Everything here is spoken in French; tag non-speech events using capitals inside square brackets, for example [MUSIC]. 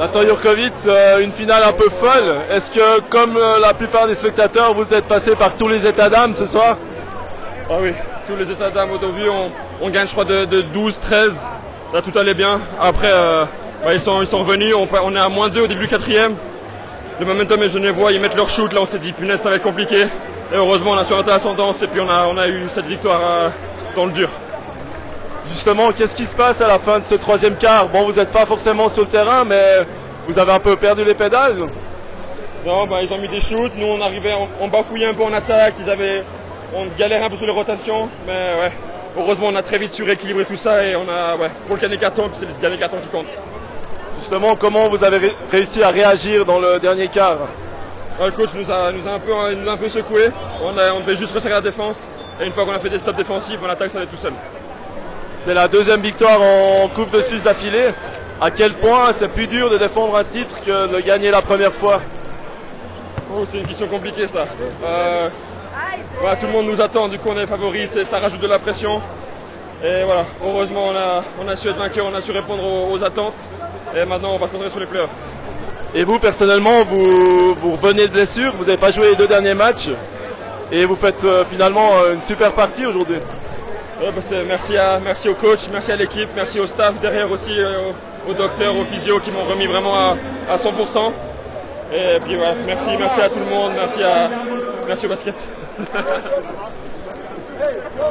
Nathan Jurkovic, euh, une finale un peu folle. Est-ce que, comme euh, la plupart des spectateurs, vous êtes passé par tous les états d'âme ce soir? Ah oui, tous les états d'âme au début, on, on gagne je crois de, de 12, 13. Là tout allait bien. Après, euh, bah, ils, sont, ils revenus, on, est à moins 2 au début du quatrième. Le momentum est genevois, ils mettent leur shoot, là on s'est dit punaise ça va être compliqué. Et heureusement on a sur ascendance et puis on a, eu cette victoire dans le dur. Justement, qu'est-ce qui se passe à la fin de ce troisième quart? Bon, vous n'êtes pas forcément sur le terrain, mais vous avez un peu perdu les pédales. Non, bah, ils ont mis des shoots, nous on arrivait, on, on bafouillait un peu en attaque, ils avaient, on galérait un peu sur les rotations, mais ouais, heureusement on a très vite suréquilibré tout ça et on a, ouais, pour le puis c'est le dernier carton qui compte. Justement, comment vous avez ré- réussi à réagir dans le dernier quart? Le coach nous a, nous a un peu, nous a un peu secoué, on, a- on devait juste resserrer la défense, et une fois qu'on a fait des stops défensifs, on attaque ça allait tout seul. C'est la deuxième victoire en Coupe de Suisse d'affilée. À quel point c'est plus dur de défendre un titre que de gagner la première fois? Oh, c'est une question compliquée ça. Euh, voilà, tout le monde nous attend, du coup on est favoris, ça rajoute de la pression. Et voilà, heureusement on a, on a su être vainqueur, on a su répondre aux, aux attentes. Et maintenant on va se concentrer sur les playoffs. Et vous, personnellement, vous, vous revenez de blessure, vous n'avez pas joué les deux derniers matchs, et vous faites euh, finalement euh, une super partie aujourd'hui. Merci, à, merci au coach, merci à l'équipe, merci au staff derrière aussi, euh, aux docteurs, aux physios qui m'ont remis vraiment à, à 100%. Et puis ouais, merci, merci à tout le monde, merci, à, merci au basket. [LAUGHS]